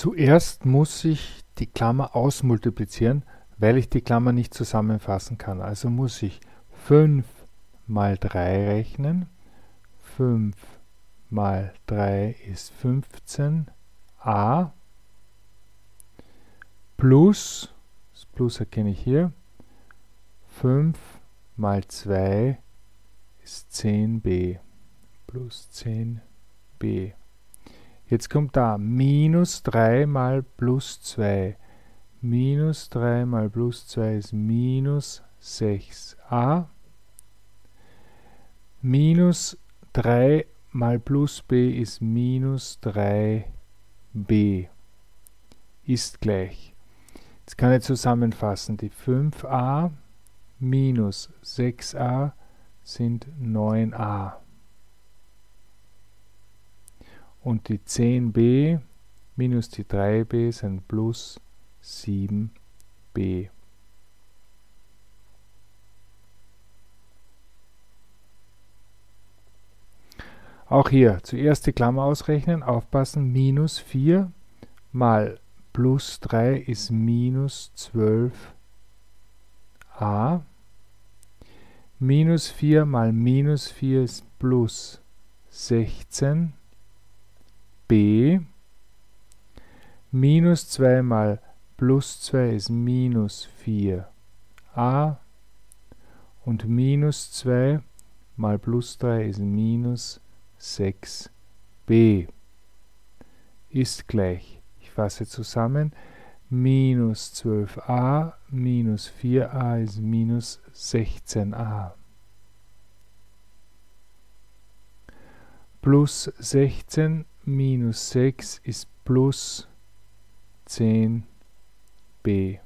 Zuerst muss ich die Klammer ausmultiplizieren, weil ich die Klammer nicht zusammenfassen kann. Also muss ich 5 mal 3 rechnen. 5 mal 3 ist 15a plus, das Plus erkenne ich hier, 5 mal 2 ist 10b plus 10b. Jetzt kommt da minus 3 mal plus 2. Minus 3 mal plus 2 ist minus 6a. Minus 3 mal plus b ist minus 3b. Ist gleich. Jetzt kann ich zusammenfassen. Die 5a minus 6a sind 9a. Und die 10b minus die 3b sind plus 7b. Auch hier zuerst die Klammer ausrechnen, aufpassen, minus 4 mal plus 3 ist minus 12a. Minus 4 mal minus 4 ist plus 16b. Minus 2 mal plus 2 ist minus 4a. Und minus 2 mal plus 3 ist minus 6b. Ist gleich ich fasse zusammen, minus 12a minus 4a ist minus 16a. Plus 16 minus 6 ist plus 10b.